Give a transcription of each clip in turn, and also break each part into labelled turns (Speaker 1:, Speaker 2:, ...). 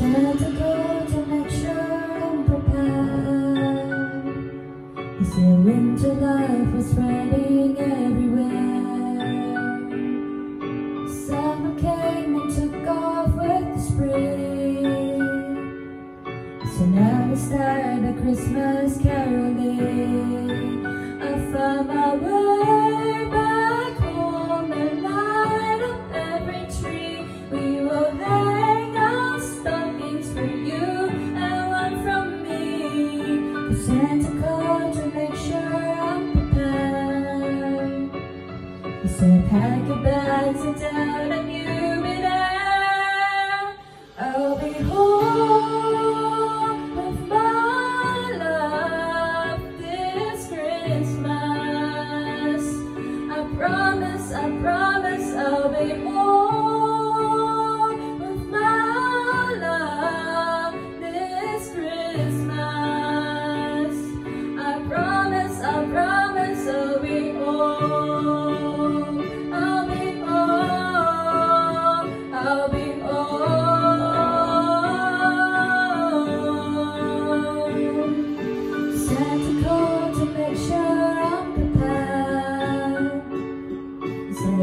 Speaker 1: そのつ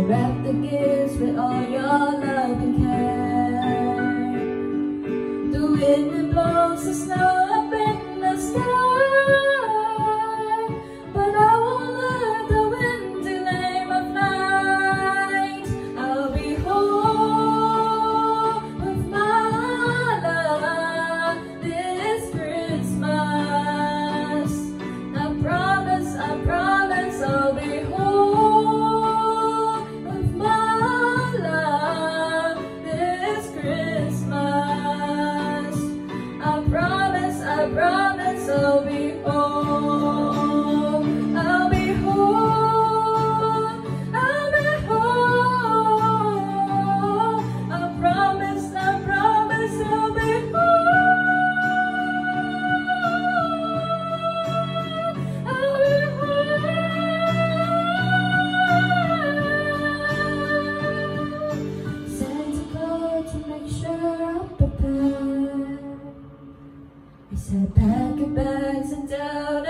Speaker 1: Wrap the gifts with all your love and care The wind that blows the snow. promise I'll be Said pack your bags and down